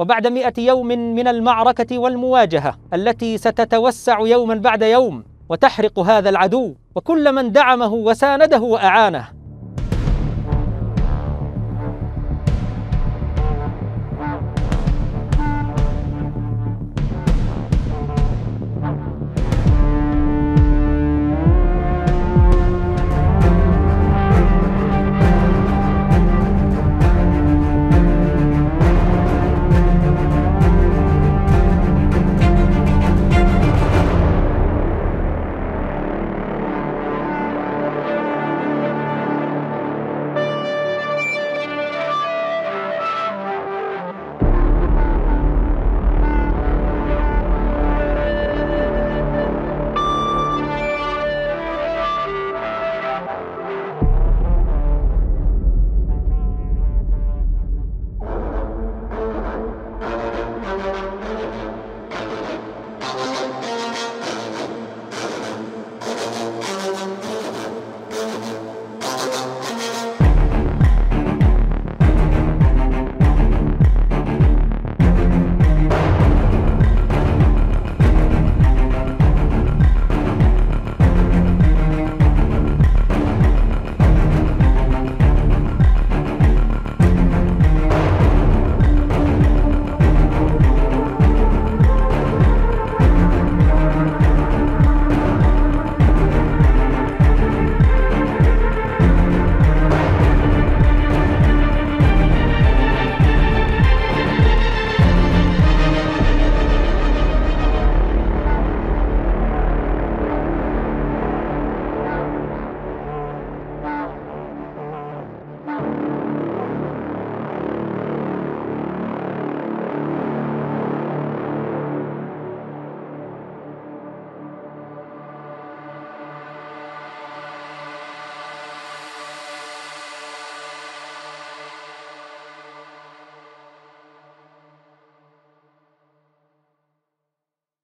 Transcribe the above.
وبعد مئة يوم من المعركة والمواجهة التي ستتوسع يوما بعد يوم وتحرق هذا العدو وكل من دعمه وسانده وأعانه.